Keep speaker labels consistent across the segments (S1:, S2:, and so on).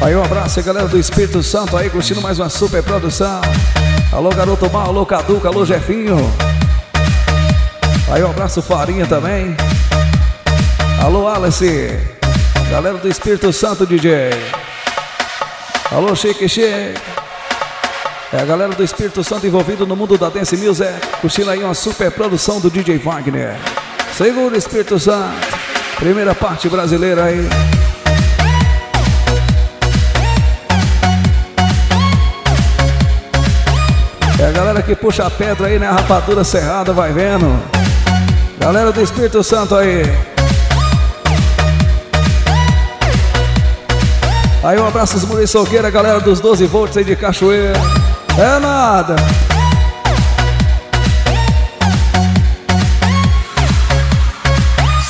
S1: Aí um abraço, galera do Espírito Santo aí, curtindo mais uma super produção. Alô, garoto mal, alô, Caduca, alô, Jefinho. Aí um abraço, Farinha também. Alô, Alice. Galera do Espírito Santo, DJ. Alô, Chique Chique. É a galera do Espírito Santo envolvido no mundo da Dance Music, curtindo aí uma super produção do DJ Wagner. Segura Espírito Santo. Primeira parte brasileira aí. É a galera que puxa a pedra aí, né? A rapadura cerrada, vai vendo. Galera do Espírito Santo aí. Aí um abraço dos Muri Solqueira, galera dos 12 volts aí de Cachoeira. É nada.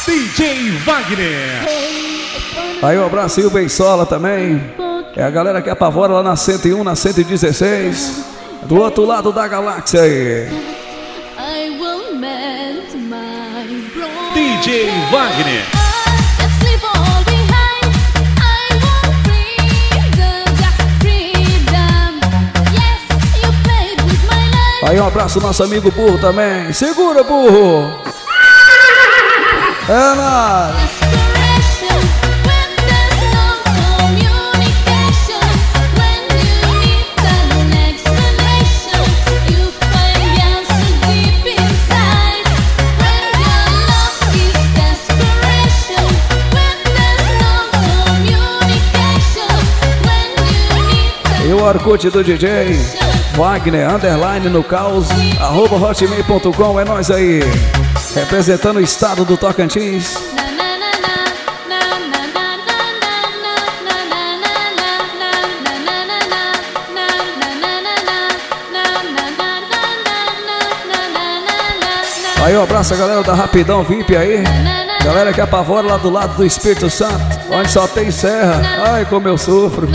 S2: DJ Wagner.
S1: Aí um abraço aí o Bensola também. É a galera que apavora lá na 101, na 116. Do outro lado da galáxia aí.
S2: DJ Wagner.
S1: Abraço nosso amigo burro também. Segura, burro! É nada. Orkut do DJ Wagner, underline no caos, arroba hotmail.com, é nós aí. Representando o estado do Tocantins. Aí um abraço a galera da Rapidão VIP aí. Galera que apavora lá do lado do Espírito Santo, onde só tem serra. Ai, como eu sofro.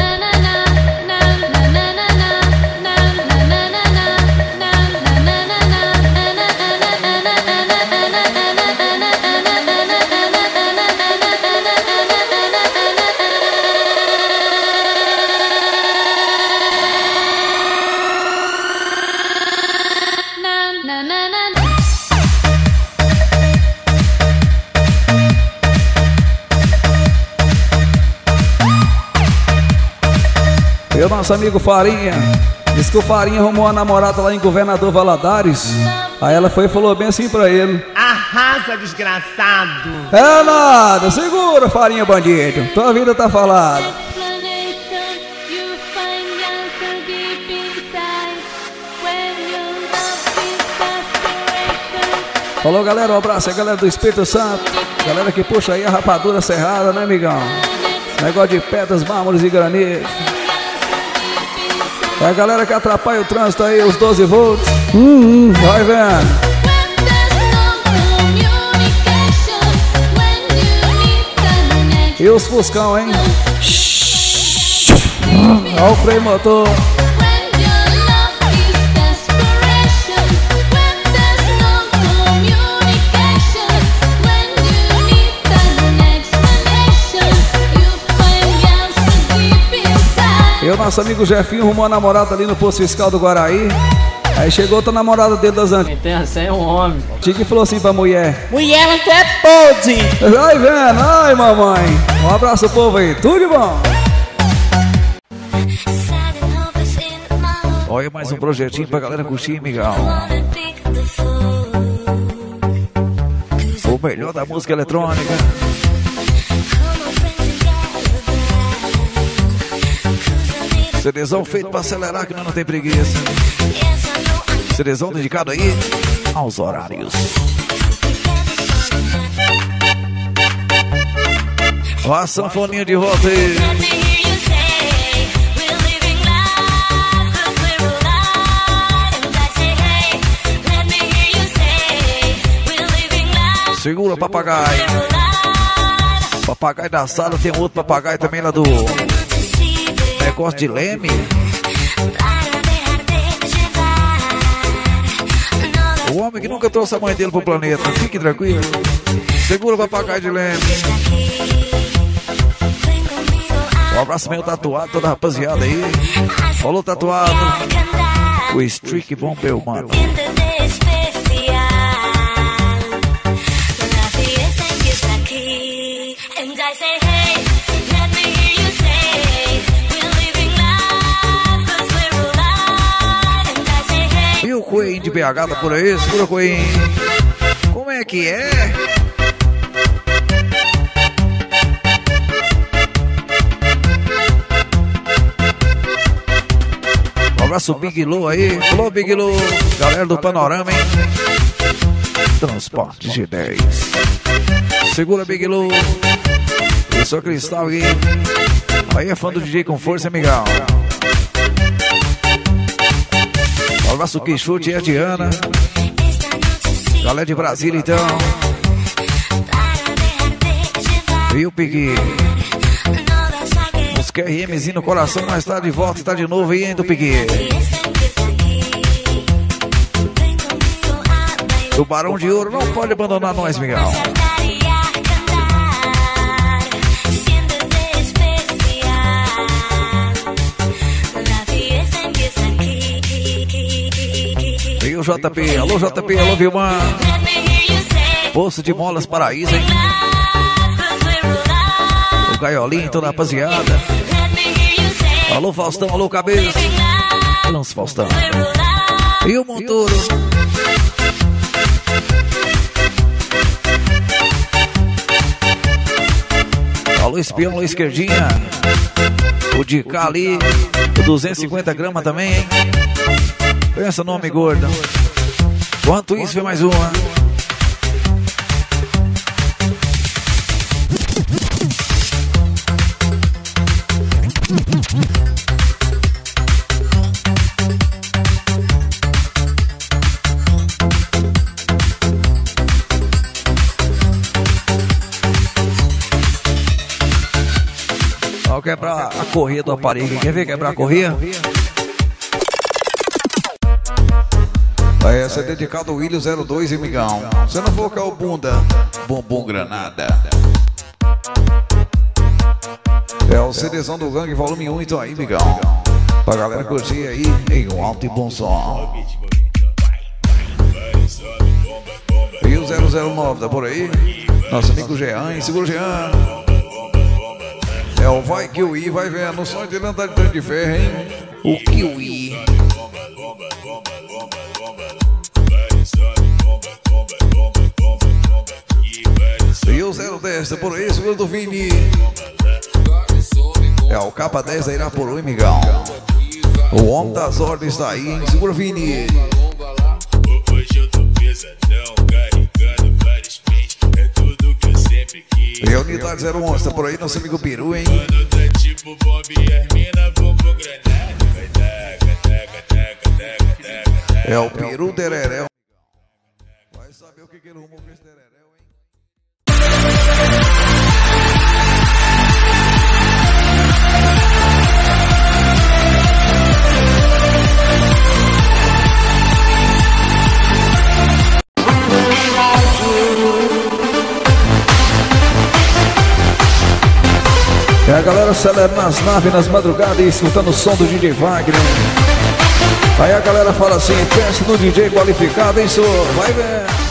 S1: O nosso amigo Farinha. Diz que o Farinha arrumou uma namorada lá em Governador Valadares. Aí ela foi e falou bem assim pra ele.
S3: Arrasa, desgraçado!
S1: É nada, segura, Farinha bandido. Tua vida tá falada. Falou, galera, um abraço aí, galera do Espírito Santo. Galera que puxa aí a rapadura cerrada, né, amigão? Negócio de pedras, mármores e granitos. É a galera que atrapalha o trânsito aí, os 12 volts. Hum, hum, vai vendo. E os Fuscão, hein? Olha o freio motor. Nosso amigo Jefinho arrumou uma namorada ali no posto fiscal do Guaraí. Aí chegou outra namorada dele das antigas.
S4: Quem tem a senha é um homem.
S1: Tique falou assim pra mulher.
S3: Mulher, tu é podre!
S1: Vai vendo, ai mamãe. Um abraço povo aí, tudo de bom. Olha mais um projetinho pra galera curtir, migão. O melhor da música eletrônica. CDzão feito pra acelerar que nós não tem preguiça. CDzão dedicado aí aos horários. Ó a sanfoninha de volta aí. Segura papagaio. Papagaio da sala, tem outro papagaio também lá do negócio de leme.
S5: nunca trouxe a mãe dele pro planeta. Fique tranquilo. Segura o papagaio de leme. Um abraço meio tatuado, toda a rapaziada aí. Falou tatuado. O Streak bombeu, mano.
S6: And I say, hey,
S5: BH tá por aí? Segura Coelho. Como é que é? Um abraço Big Lou aí. Falou Big Lou. Galera do Panorama, hein? Transporte G10. Segura Big Lou. Eu sou Cristal aí. Aí é fã do DJ com força, amigão. Um abraço Quixote e a Diana. Galera de Brasília, então. E o Pigui. Os QRMzinho no coração, mas tá de volta e tá de novo aí, hein, do Pigui. O Barão de Ouro não pode abandonar nós, Miguel. E o JP, alô JP, alô Vilmar. Poço de Molas Paraíso, hein? O Gaiolinho, toda rapaziada. Alô Faustão, alô Cabeça. Lance Faustão. E o Montoro. Alô Espião, alô Esquerdinha. O de cá ali. O 250 gramas também, hein? Pensa no homem gordo. Quanto isso, foi mais uma. Ó, quebrar a correia do aparelho. Quer ver quebrar a correia? Aí, essa é dedicado ao William 02 e Migão. Se não for o bunda, bumbum granada. É o CDzão do Gangue, volume 1, então aí, Migão. Pra galera curtir aí em um alto e bom som. E o 009, tá por aí? Nosso amigo Jean, segura o Jean. É o Vai Kiwi, vai vendo. O som dele andar de de ferro, hein? O Kiwi. E o 010, tá por aí, segura do Vini. É o capa 10 da Irapuru, hein, migão? O homem das ordens tá aí, hein? Segura o Vini.
S7: Sempre quis.
S5: E a unidade 011, tá por aí, nosso amigo Peru, hein?
S7: Quando tá tipo Bob e as mina, bumbum granada. Vai taca, taca, taca, taca, taca, taca.
S5: É o Peru Tereré. Vai saber o que que ele arrumou com esse Tereré, galera acelera nas naves, nas madrugadas, escutando o som do DJ Wagner. Aí a galera fala assim, teste do DJ qualificado, hein, senhor? Vai ver.